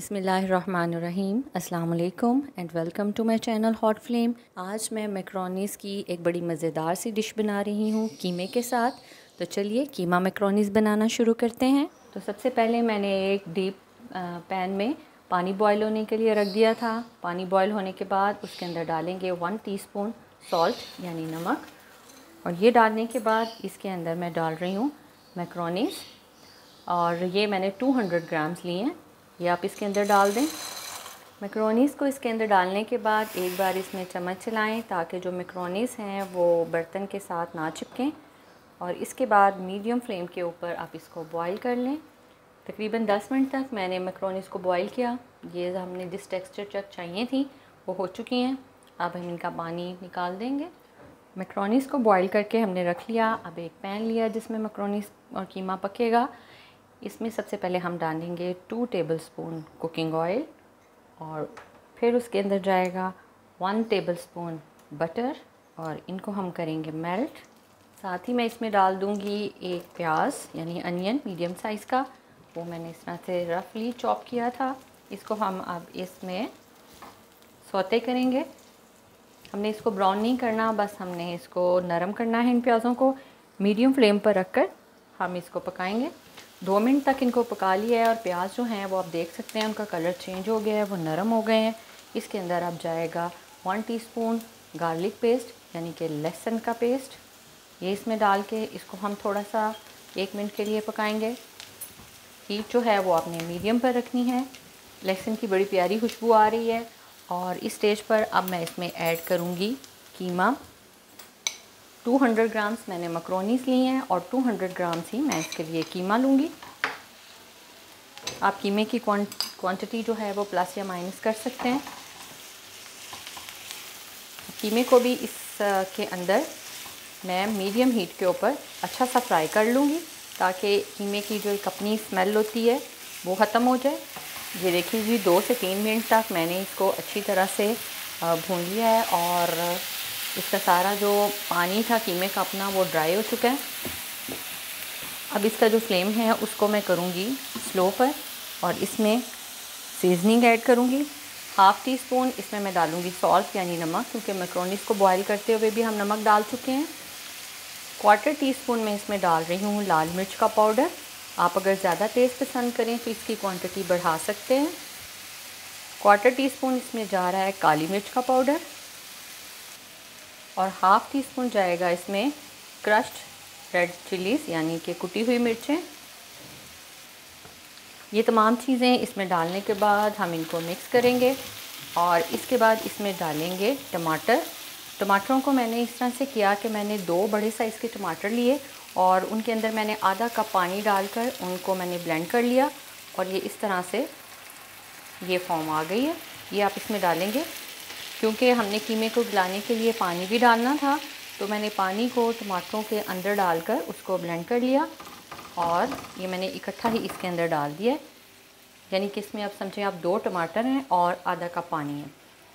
बिसमीम अस्सलाम and welcome to my channel hot flame आज मैं मैक्रोनीस की एक बड़ी मज़ेदार सी डिश बना रही हूँ, कीमे के साथ। तो चलिए कीमा मैक्रोनीस बनाना शुरू करते हैं। तो सबसे पहले मैंने एक डीप पैन में पानी बॉयल होने के लिए रख दिया था। पानी बॉयल होने के बाद उसके अंदर डालेंगे वन टीस्पून सॉल्ट यानी नमक। और ये डालने के बाद इसके अंदर मैं डाल रही हूँ मैक्रोनीस और ये मैंने 200 ग्राम्स लिए हैं। ये आप इसके अंदर डाल दें। मैक्रोनीस को इसके अंदर डालने के बाद एक बार इसमें चम्मच चलाएँ ताकि जो मैक्रोनीस हैं वो बर्तन के साथ ना चिपकें और इसके बाद मीडियम फ्लेम के ऊपर आप इसको बॉईल कर लें। तकरीबन 10 मिनट तक मैंने मैक्रोनीस को बॉईल किया। ये हमने जिस टेक्सचर चक चाहिए थी, वो हो चुकी हैं। अब हम इनका पानी निकाल देंगे। मैक्रोनीस को बॉईल करके हमने रख लिया। अब एक पैन लिया जिसमें मैक्रोनीस और कीमा पकेगा। इसमें सबसे पहले हम डालेंगे two tablespoon cooking oil और फिर उसके अंदर जाएगा वन टेबल स्पून बटर और इनको हम करेंगे मेल्ट साथ ही मैं इसमें डाल दूँगी एक प्याज, यानी अनियन मीडियम साइज़ का। वो मैंने इस तरह से रफली चॉप किया था। इसको हम अब इसमें सोते करेंगे। हमने इसको ब्राउन नहीं करना, बस हमने इसको नरम करना है इन प्याज़ों को। मीडियम फ्लेम पर रखकर हम इसको पकाएँगे। दो मिनट तक इनको पका लिया है और प्याज जो हैं वो आप देख सकते हैं, उनका कलर चेंज हो गया है, वो नरम हो गए हैं। इसके अंदर अब जाएगा वन टीस्पून गार्लिक पेस्ट यानी कि लहसुन का पेस्ट ये इसमें डाल के इसको हम थोड़ा सा एक मिनट के लिए पकाएँगे। हीट जो है वो आपने मीडियम पर रखनी है। लहसुन की बड़ी प्यारी खुशबू आ रही है और इस स्टेज पर अब मैं इसमें ऐड करूँगी कीमा। 200 ग्राम्स मैंने मकरोनीस ली हैं और 200 ग्राम्स ही मैं इसके लिए कीमा लूँगी। आप कीमे की क्वांटिटी जो है वो प्लस या माइनस कर सकते हैं। कीमे को भी इस के अंदर मैं मीडियम हीट के ऊपर अच्छा सा फ्राई कर लूँगी ताकि कीमे की जो एक अपनी स्मेल होती है वो ख़त्म हो जाए। ये देखिए जी, दो से तीन मिनट तक मैंने इसको अच्छी तरह से भून लिया है और इसका सारा जो पानी था, कीमे का अपना, वो ड्राई हो चुका है। अब इसका जो फ्लेम है, उसको मैं करूँगी स्लो पर और इसमें सीजनिंग ऐड करूँगी। हाफ़ टी स्पून इसमें मैं डालूँगी सॉल्ट यानी नमक, क्योंकि मैक्रोनीस को बॉयल करते हुए भी हम नमक डाल चुके हैं। क्वार्टर टी स्पून मैं इसमें डाल रही हूँ लाल मिर्च का पाउडर आप अगर ज़्यादा टेस्ट पसंद करें तो इसकी क्वांटिटी बढ़ा सकते हैं। क्वार्टर टी स्पून इसमें जा रहा है काली मिर्च का पाउडर और हाफ़ टी स्पून जाएगा इसमें क्रश्ड रेड चिलीज़ यानी कि कुटी हुई मिर्चें। ये तमाम चीज़ें इसमें डालने के बाद हम इनको मिक्स करेंगे और इसके बाद इसमें डालेंगे टमाटर। टमाटरों को मैंने इस तरह से किया कि मैंने दो बड़े साइज़ के टमाटर लिए और उनके अंदर मैंने आधा कप पानी डालकर उनको मैंने ब्लेंड कर लिया और ये इस तरह से ये फॉर्म आ गई है। ये आप इसमें डालेंगे। क्योंकि हमने कीमे को गलाने के लिए पानी भी डालना था तो मैंने पानी को टमाटरों के अंदर डालकर उसको ब्लेंड कर लिया और ये मैंने इकट्ठा ही इसके अंदर डाल दिया यानी कि इसमें आप समझें आप दो टमाटर हैं और आधा कप पानी है।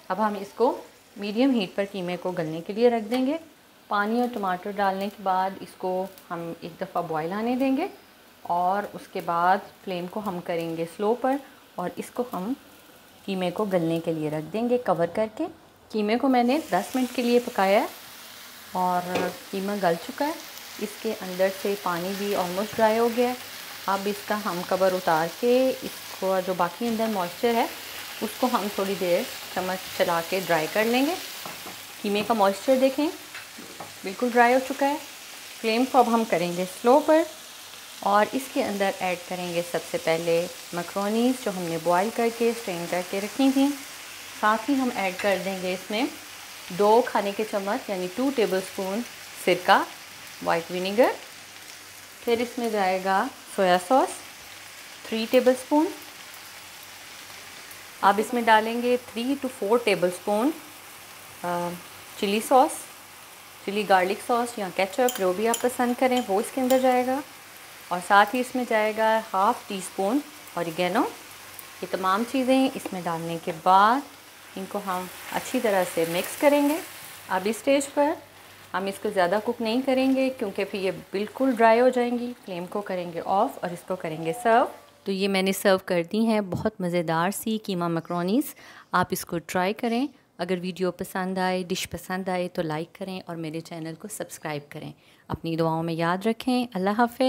अब हम इसको मीडियम हीट पर कीमे को गलने के लिए रख देंगे। पानी और टमाटर डालने के बाद इसको हम एक दफ़ा बॉयल आने देंगे और उसके बाद फ्लेम को हम करेंगे स्लो पर और इसको हम कीमे को गलने के लिए रख देंगे कवर करके। कीमे को मैंने 10 मिनट के लिए पकाया है और कीमा गल चुका है। इसके अंदर से पानी भी ऑलमोस्ट ड्राई हो गया है। अब इसका हम कवर उतार के इसको जो बाकी अंदर मॉइस्चर है, उसको हम थोड़ी देर चम्मच चला के ड्राई कर लेंगे। कीमे का मॉइस्चर देखें, बिल्कुल ड्राई हो चुका है। फ्लेम को अब हम करेंगे स्लो पर। और इसके अंदर ऐड करेंगे सबसे पहले मकरोनीस जो हमने बॉईल करके स्ट्रेन करके रखी थी। साथ ही हम ऐड कर देंगे इसमें दो खाने के चम्मच, यानी टू टेबल स्पून सिरका वाइट विनीगर फिर इसमें जाएगा soya sauce three tablespoon आप इसमें डालेंगे three two four tablespoon chilli sauce chilli garlic sauce या केचप जो भी आप पसंद करें, वो इसके अंदर जाएगा। और साथ ही इसमें जाएगा हाफ़ टी स्पून औरिगेनो ये तमाम चीज़ें इसमें डालने के बाद इनको हम अच्छी तरह से मिक्स करेंगे। अब इस स्टेज पर हम इसको ज़्यादा कुक नहीं करेंगे क्योंकि फिर ये बिल्कुल ड्राई हो जाएँगी। फ्लेम को करेंगे ऑफ़ और इसको करेंगे सर्व तो ये मैंने सर्व कर दी हैं बहुत मज़ेदार सी कीमा मकरोनीस आप इसको ट्राई करें। अगर वीडियो पसंद आए डिश पसंद आए तो लाइक करें और मेरे चैनल को सब्सक्राइब करें। अपनी दुआओं में याद रखें। अल्लाह हाफ़